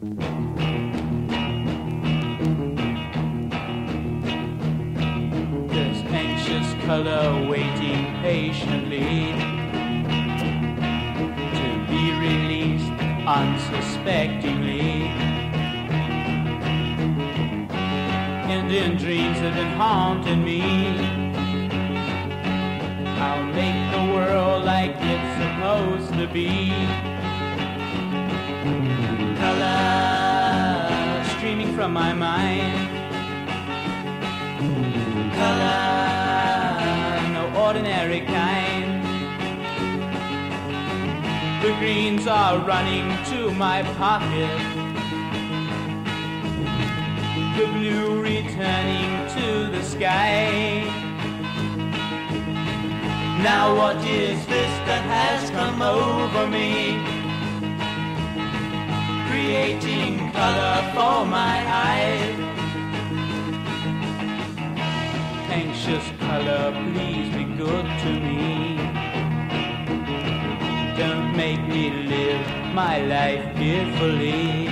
There's anxious color waiting patiently to be released unsuspectingly. Indian dreams have been haunting me. I'll make the world like it's supposed to be. From my mind. Color, no ordinary kind. The greens are running to my pocket. The blue returning to the sky. Now what is this that has come over me? Creating color for my Anxious color, please be good to me. Don't make me live my life fearfully.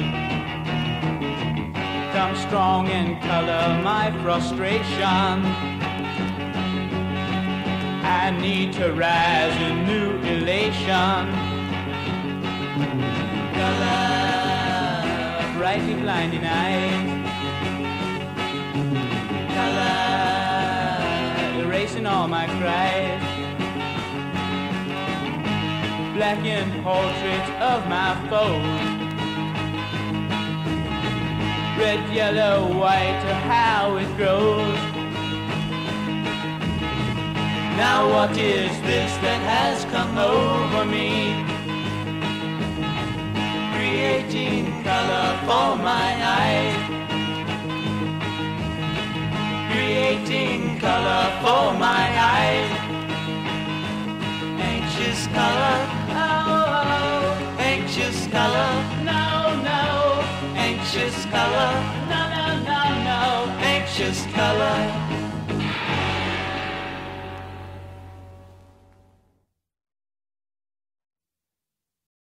Come strong and color my frustration. I need to rise in new elation. Color, brightly blinding eyes. All my cries. Blackened portraits of my foes. Red, yellow, white, or how it grows. Now what is this that has come over me? Creating color for my eyes. Creating color for my eyes. Anxious color, oh, oh. anxious color, no, no. Anxious color, no, no, no, no. Anxious color.